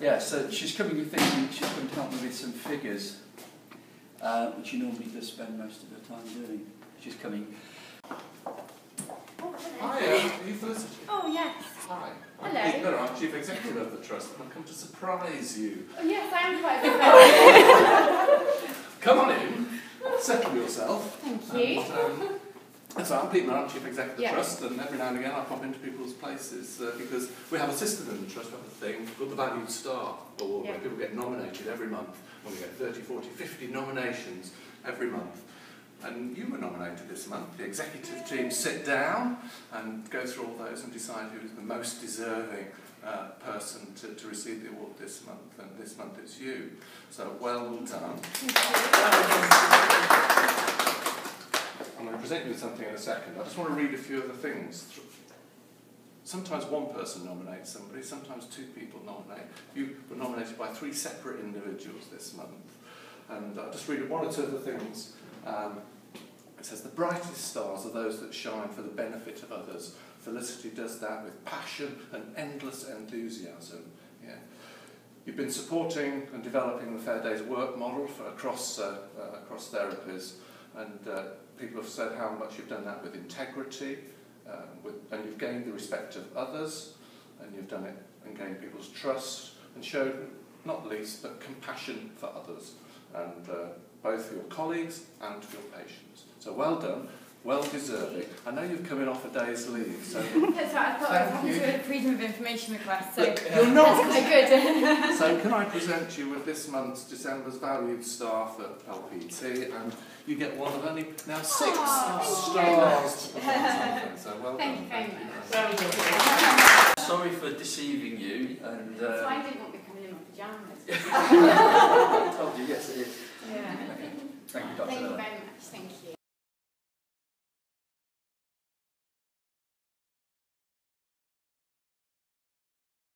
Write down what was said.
Yeah, so she's coming with thinking she's going to help me with some figures, uh, which she normally does spend most of her time doing. She's coming. Hi, uh, are you Felicity? Oh, yes. Hi. I'm Hello. Pete Miller, I'm Chief Executive of the Trust, and I've come to surprise you. Oh, yes, I am quite surprised. Come on in, settle yourself. Thank you. And, um, so I'm Pete I'm Chief Executive of the Trust, and every now and again I pop into people's places uh, because we have a system in the Trust, we have a thing called the Valued Star Award, Yeah. where people get nominated every month, and we get 30, 40, 50 nominations every month. And you were nominated this month. The executive team sit down and go through all those and decide who is the most deserving uh, person to, to receive the award this month. And this month it's you. So well done. present you with something in a second. I just want to read a few of the things. Sometimes one person nominates somebody, sometimes two people nominate. You were nominated by three separate individuals this month. And I'll just read one or two of the things. Um, it says, the brightest stars are those that shine for the benefit of others. Felicity does that with passion and endless enthusiasm. Yeah. You've been supporting and developing the Fair Days work model for across, uh, uh, across therapies. And uh, people have said how much you've done that with integrity, uh, with, and you've gained the respect of others, and you've done it and gained people's trust, and showed, not least, but compassion for others, and uh, both for your colleagues and for your patients. So well done. Well deserving. I know you've come in off a day's leave, so That's right, I thought I was Thank having to do a freedom of information request, so Look, you're not. that's quite good. So can I present you with this month's December's valued staff at LPT, and you get one of only now six Aw, stars to put. So well Thank done. you very you much. very Sorry for deceiving you, and That's why uh, I didn't want me coming in my pyjamas. I told you, yes it is. Yeah. Okay. Thank you, Dr. Thank you very much, thank you.